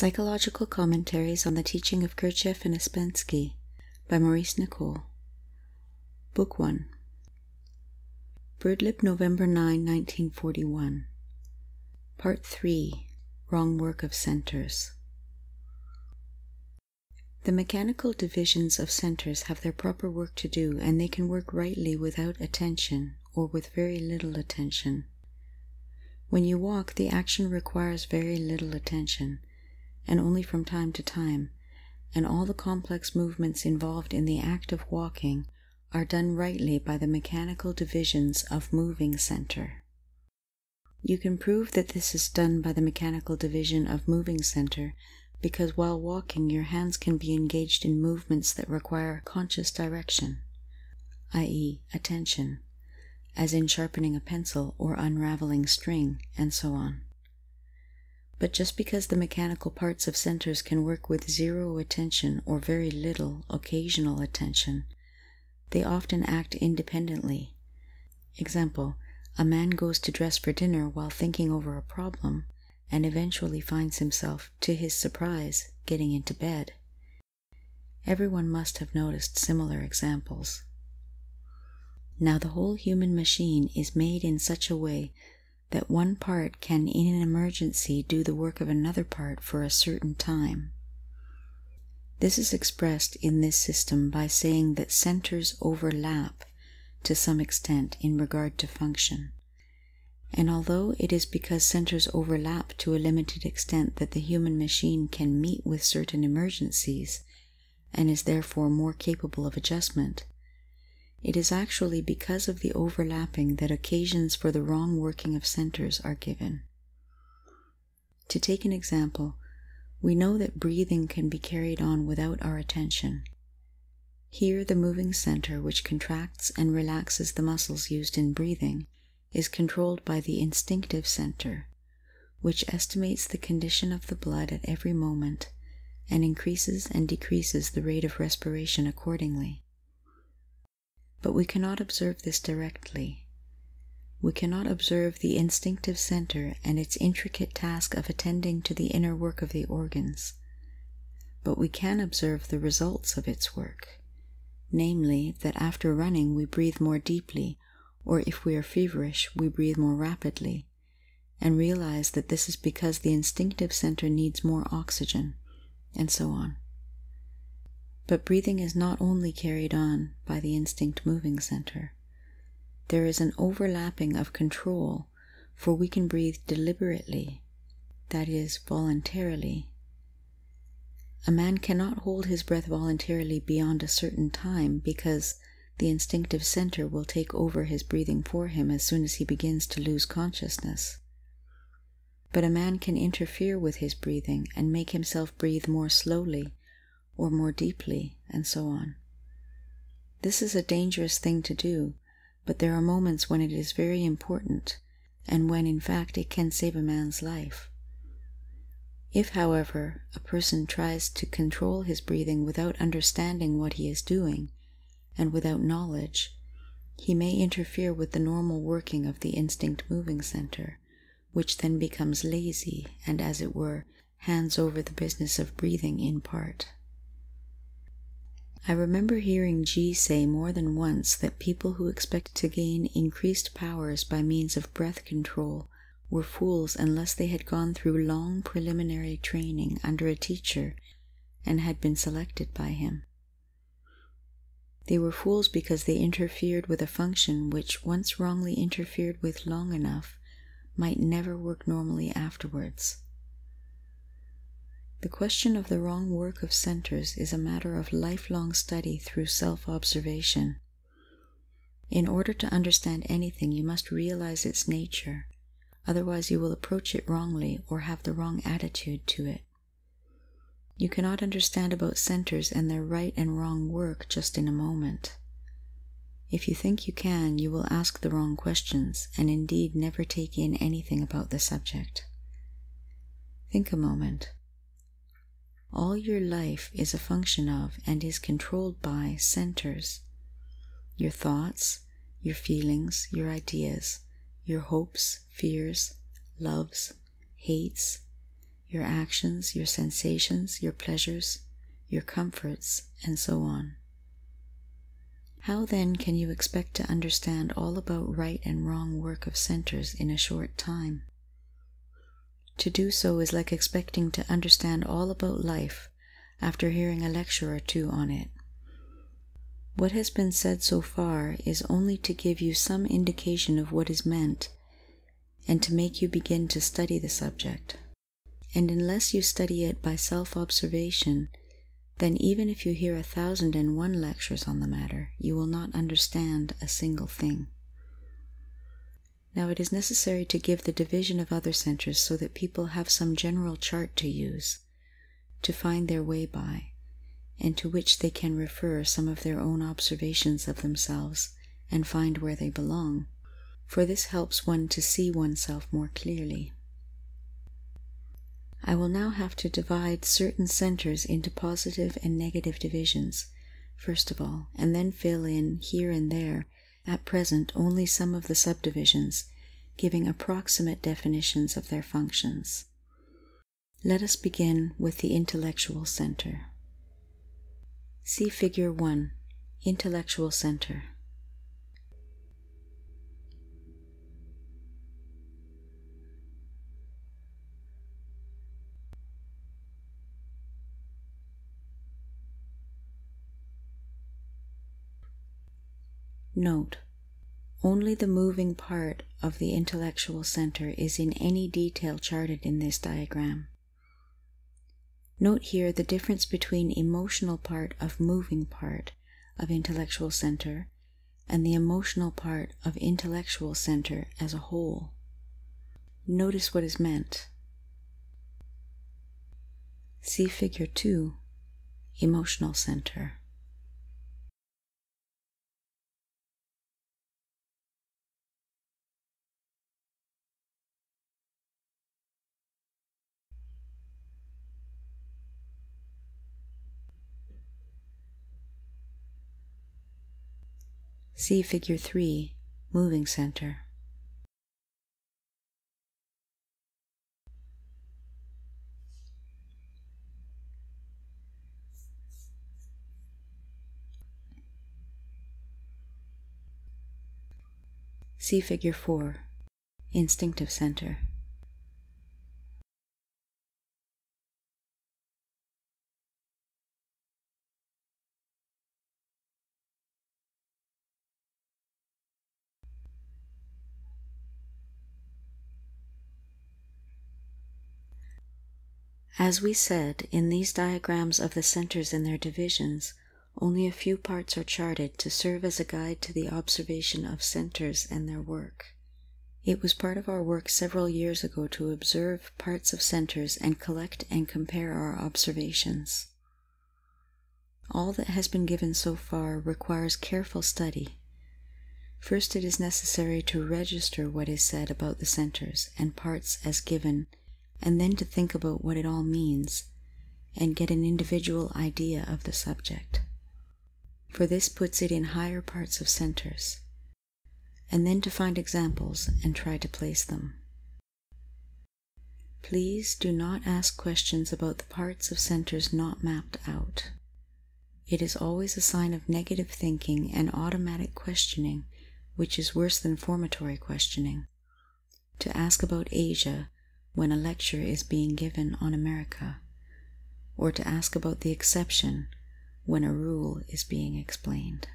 Psychological Commentaries on the Teaching of Gurdjieff and Ouspensky by Maurice Nicoll. Book 1. Birdlip, November 9, 1941. Part 3 Wrong Work of Centers. The mechanical divisions of centers have their proper work to do, and they can work rightly without attention or with very little attention. When you walk, the action requires very little attention and only from time to time, and all the complex movements involved in the act of walking are done rightly by the mechanical divisions of moving center. You can prove that this is done by the mechanical division of moving center because while walking your hands can be engaged in movements that require conscious direction, i.e., attention, as in sharpening a pencil or unraveling string, and so on. But just because the mechanical parts of centers can work with zero attention or very little occasional attention, they often act independently. Example, a man goes to dress for dinner while thinking over a problem and eventually finds himself, to his surprise, getting into bed. Everyone must have noticed similar examples. Now, the whole human machine is made in such a way that one part can, in an emergency, do the work of another part for a certain time. This is expressed in this system by saying that centers overlap to some extent in regard to function. And although it is because centers overlap to a limited extent that the human machine can meet with certain emergencies and is therefore more capable of adjustment, it is actually because of the overlapping that occasions for the wrong working of centers are given. To take an example, we know that breathing can be carried on without our attention. Here, the moving center, which contracts and relaxes the muscles used in breathing, is controlled by the instinctive center, which estimates the condition of the blood at every moment and increases and decreases the rate of respiration accordingly. But we cannot observe this directly. We cannot observe the instinctive center and its intricate task of attending to the inner work of the organs. But we can observe the results of its work, namely, that after running we breathe more deeply, or if we are feverish, we breathe more rapidly, and realize that this is because the instinctive center needs more oxygen, and so on. But breathing is not only carried on by the instinct moving center. There is an overlapping of control, for we can breathe deliberately, that is, voluntarily. A man cannot hold his breath voluntarily beyond a certain time because the instinctive center will take over his breathing for him as soon as he begins to lose consciousness. But a man can interfere with his breathing and make himself breathe more slowly or more deeply, and so on. This is a dangerous thing to do, but there are moments when it is very important, and when in fact it can save a man's life. If, however, a person tries to control his breathing without understanding what he is doing, and without knowledge, he may interfere with the normal working of the instinct moving center, which then becomes lazy and, as it were, hands over the business of breathing in part. I remember hearing G say more than once that people who expected to gain increased powers by means of breath control were fools unless they had gone through long preliminary training under a teacher and had been selected by him. They were fools because they interfered with a function which, once wrongly interfered with long enough, might never work normally afterwards. The question of the wrong work of centers is a matter of lifelong study through self observation. In order to understand anything, you must realize its nature, otherwise, you will approach it wrongly or have the wrong attitude to it. You cannot understand about centers and their right and wrong work just in a moment. If you think you can, you will ask the wrong questions and indeed never take in anything about the subject. Think a moment. All your life is a function of and is controlled by centers. Your thoughts, your feelings, your ideas, your hopes, fears, loves, hates, your actions, your sensations, your pleasures, your comforts, and so on. How then can you expect to understand all about right and wrong work of centers in a short time? To do so is like expecting to understand all about life after hearing a lecture or two on it. What has been said so far is only to give you some indication of what is meant and to make you begin to study the subject. And unless you study it by self observation, then even if you hear a thousand and one lectures on the matter, you will not understand a single thing. Now, it is necessary to give the division of other centers so that people have some general chart to use, to find their way by, and to which they can refer some of their own observations of themselves and find where they belong, for this helps one to see oneself more clearly. I will now have to divide certain centers into positive and negative divisions, first of all, and then fill in here and there at present only some of the subdivisions, giving approximate definitions of their functions. Let us begin with the intellectual center. See Figure 1, Intellectual Center. Note, only the moving part of the intellectual center is in any detail charted in this diagram. Note here the difference between emotional part of moving part of intellectual center and the emotional part of intellectual center as a whole. Notice what is meant. See figure 2, emotional center. See Figure 3, Moving Center. See Figure 4, Instinctive Center. As we said, in these diagrams of the centers and their divisions, only a few parts are charted to serve as a guide to the observation of centers and their work. It was part of our work several years ago to observe parts of centers and collect and compare our observations. All that has been given so far requires careful study. First, it is necessary to register what is said about the centers and parts as given and then to think about what it all means and get an individual idea of the subject. For this puts it in higher parts of centers, and then to find examples and try to place them. Please do not ask questions about the parts of centers not mapped out. It is always a sign of negative thinking and automatic questioning, which is worse than formatory questioning. To ask about Asia when a lecture is being given on America, or to ask about the exception when a rule is being explained.